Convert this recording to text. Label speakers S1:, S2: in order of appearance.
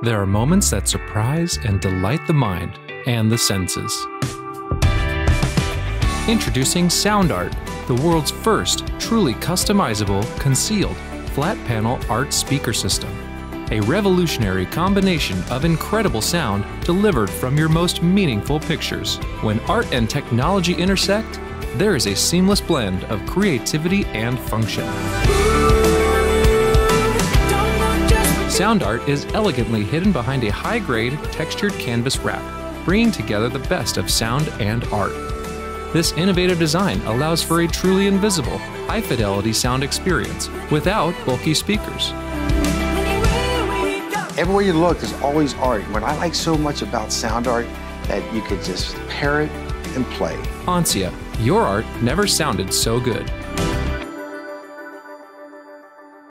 S1: There are moments that surprise and delight the mind and the senses. Introducing SoundArt, the world's first truly customizable, concealed, flat panel art speaker system. A revolutionary combination of incredible sound delivered from your most meaningful pictures. When art and technology intersect, there is a seamless blend of creativity and function. SoundArt is elegantly hidden behind a high grade, textured canvas wrap, bringing together the best of sound and art. This innovative design allows for a truly invisible, high fidelity sound experience without bulky speakers.
S2: Everywhere you look, there's always art. What I like so much about SoundArt that you could just pair it and play.
S1: Onsia, your art never sounded so good.